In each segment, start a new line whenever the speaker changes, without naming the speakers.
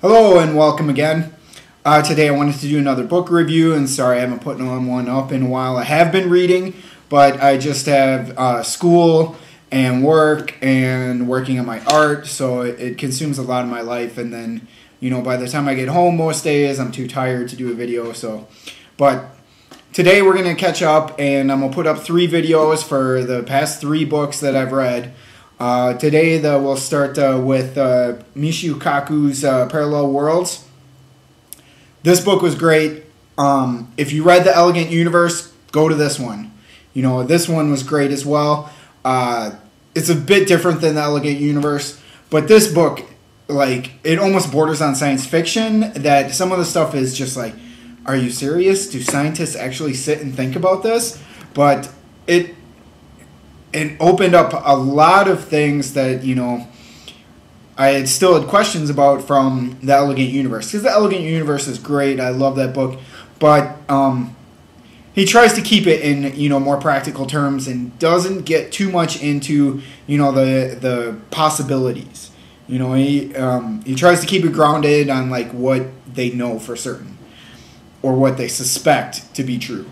Hello and welcome again. Uh, today I wanted to do another book review, and sorry I haven't put on one up in a while. I have been reading, but I just have uh, school and work and working on my art, so it, it consumes a lot of my life. And then, you know, by the time I get home most days, I'm too tired to do a video. So, but today we're gonna catch up, and I'm gonna put up three videos for the past three books that I've read. Uh, today, the, we'll start uh, with uh, Michio Kaku's uh, Parallel Worlds. This book was great. Um, if you read The Elegant Universe, go to this one. You know, this one was great as well. Uh, it's a bit different than The Elegant Universe, but this book, like, it almost borders on science fiction. That some of the stuff is just like, are you serious? Do scientists actually sit and think about this? But it it opened up a lot of things that you know I had still had questions about from the Elegant Universe because the Elegant Universe is great. I love that book, but um, he tries to keep it in you know more practical terms and doesn't get too much into you know the the possibilities. You know he um, he tries to keep it grounded on like what they know for certain or what they suspect to be true.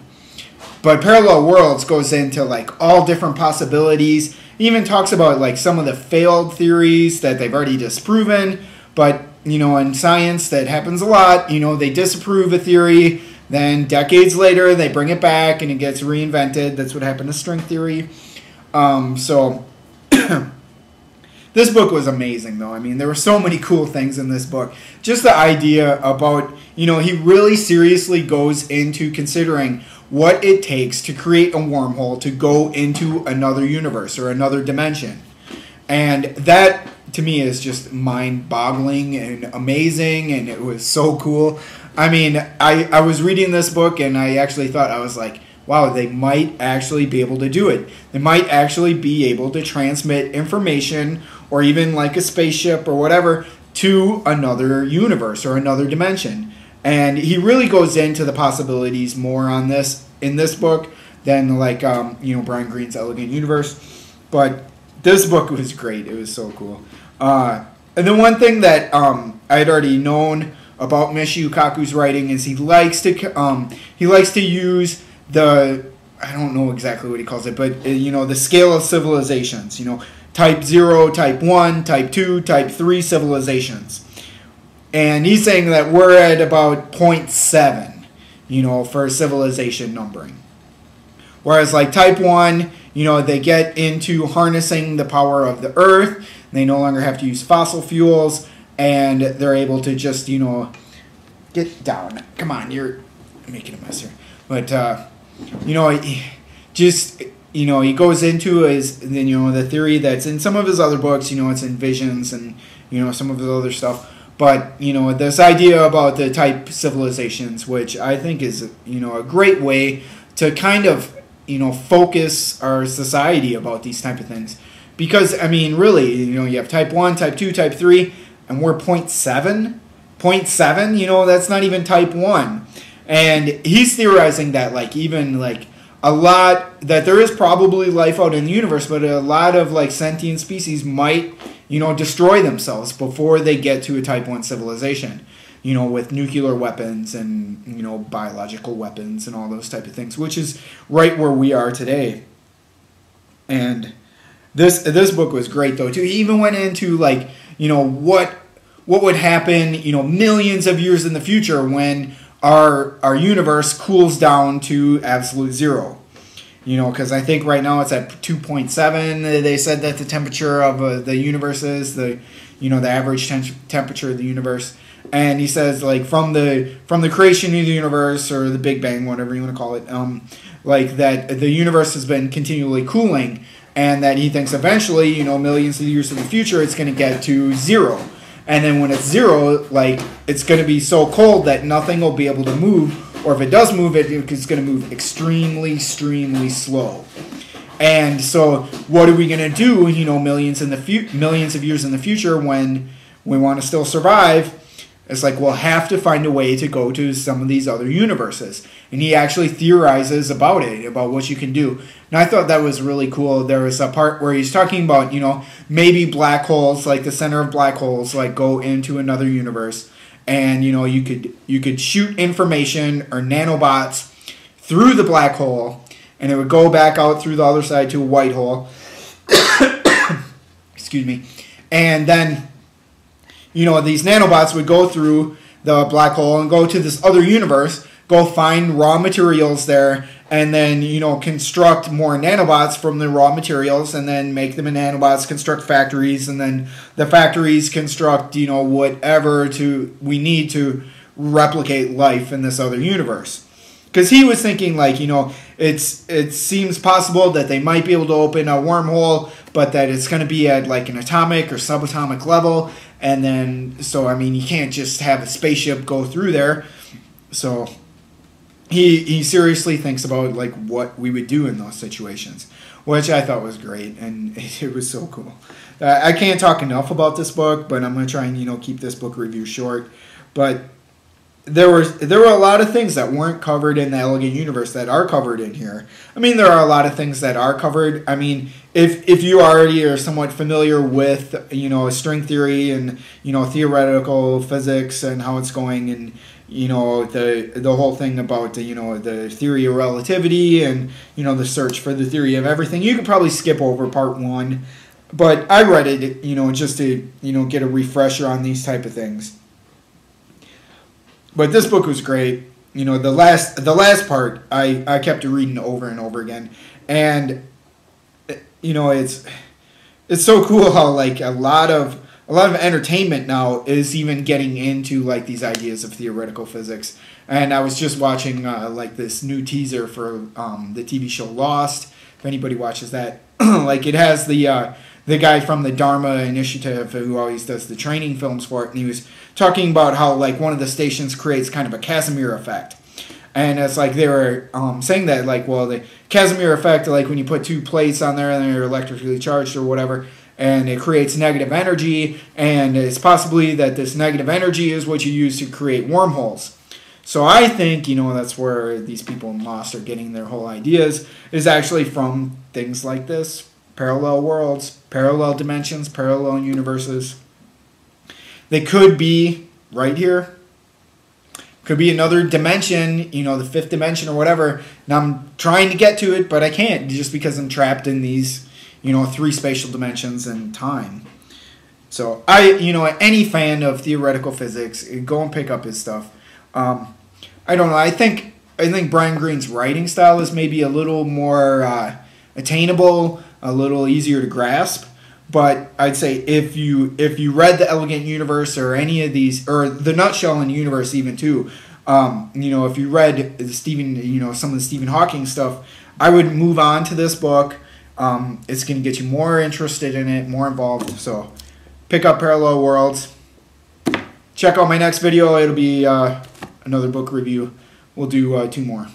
But Parallel Worlds goes into like all different possibilities. even talks about like some of the failed theories that they've already disproven. But you know, in science, that happens a lot. You know, they disapprove a theory, then decades later they bring it back and it gets reinvented. That's what happened to string theory. Um, so. this book was amazing though i mean there were so many cool things in this book just the idea about you know he really seriously goes into considering what it takes to create a wormhole to go into another universe or another dimension. And that to me is just mind boggling and amazing and it was so cool. I mean, I, I was reading this book and I actually thought, I was like, wow, they might actually be able to do it. They might actually be able to transmit information or even like a spaceship or whatever to another universe or another dimension. And he really goes into the possibilities more on this in this book than like um, you know Brian Greene's Elegant Universe. But this book was great. It was so cool. Uh, and the one thing that um, I had already known about Michio Kaku's writing is he likes to um, he likes to use the I don't know exactly what he calls it, but uh, you know the scale of civilizations. You know, type zero, type one, type two, type three civilizations. And he's saying that we're at about 0.7 you know for civilization numbering. Whereas like type 1 you know they get into harnessing the power of the earth they no longer have to use fossil fuels and they're able to just you know get down. Come on you're making a mess here. But uh, you know just you know he goes into his you know the theory that's in some of his other books you know it's in visions and you know some of his other stuff. But you know this idea about the type civilizations which i think is you know a great way to kind of you know focus our society about these type of things. Because i mean really you know you have type 1 type 2 type 3 and we're 0.7 0.7 you know that's not even type 1 and he's theorizing that like even like a lot that there is probably life out in the universe but a lot of like sentient species might you know, destroy themselves before they get to a Type 1 civilization, you know, with nuclear weapons and, you know, biological weapons and all those type of things, which is right where we are today. And this this book was great though too. He even went into like, you know, what what would happen, you know, millions of years in the future when our our universe cools down to absolute zero you know, because I think right now it's at 2.7. They said that the temperature of uh, the universe is the, you know, the average temperature of the universe. And he says like from the from the creation of the universe or the Big Bang, whatever you want to call it, um, like that the universe has been continually cooling, and that he thinks eventually, you know, millions of years in the future, it's going to get to zero. And then when it's zero, like it's going to be so cold that nothing will be able to move or if it does move, it it's going to move extremely, extremely slow. And so, what are we going to do? You know, millions in the fu- millions of years in the future, when we want to still survive, it's like we'll have to find a way to go to some of these other universes. And he actually theorizes about it, about what you can do. And I thought that was really cool. There was a part where he's talking about, you know, maybe black holes, like the center of black holes, like go into another universe. And, you know, you could you could shoot information or nanobots through the black hole and it would go back out through the other side to a white hole. Excuse me. And then you know, these nanobots would go through the black hole and go to this other universe, go find raw materials there, and then, you know, construct more nanobots from the raw materials and then make them in nanobots, construct factories, and then the factories construct, you know, whatever to we need to replicate life in this other universe. Because he was thinking like you know it's it seems possible that they might be able to open a wormhole but that it's going to be at like an atomic or subatomic level and then so i mean you can't just have a spaceship go through there. So he he seriously thinks about like what we would do in those situations which i thought was great. And it, it was so cool. I can't talk enough about this book but i'm to try and you know keep this book review short. But there were there were a lot of things that weren't covered in the Elegant Universe that are covered in here. I mean, there are a lot of things that are covered. I mean, if if you already are somewhat familiar with you know string theory and you know theoretical physics and how it's going and you know the the whole thing about the, you know the theory of relativity and you know the search for the theory of everything, you could probably skip over part one. But I read it, you know, just to you know get a refresher on these type of things but this book was great. You know, the last the last part I I kept reading over and over again, and you know it's it's so cool how like a lot of a lot of entertainment now is even getting into like these ideas of theoretical physics. And I was just watching uh, like this new teaser for um, the TV show Lost. If anybody watches that, like it has the uh, the guy from the Dharma Initiative who always does the training films for it, and he was talking about how like one of the stations creates kind of a Casimir effect. And it's like they were um, saying that like well the Casimir effect like when you put two plates on there and they're electrically charged or whatever and it creates negative energy and it's possibly that this negative energy is what you use to create wormholes. So I think, you know, that's where these people in Lost are getting their whole ideas is actually from things like this parallel worlds, parallel dimensions, parallel universes. They could be right here. Could be another dimension, you know, the fifth dimension or whatever. Now I'm trying to get to it, but I can't just because I'm trapped in these, you know, three spatial dimensions and time. So I, you know, any fan of theoretical physics, go and pick up his stuff. Um, I don't know. I think I think Brian Greene's writing style is maybe a little more uh, attainable a little easier to grasp. But I'd say if you if you read the Elegant Universe or any of these or the Nutshell in Universe even too, um, you know if you read Stephen you know some of the Stephen Hawking stuff, I would move on to this book. Um, it's going to get you more interested in it, more involved. So pick up Parallel Worlds. Check out my next video. It'll be uh, another book review. We'll do uh, two more.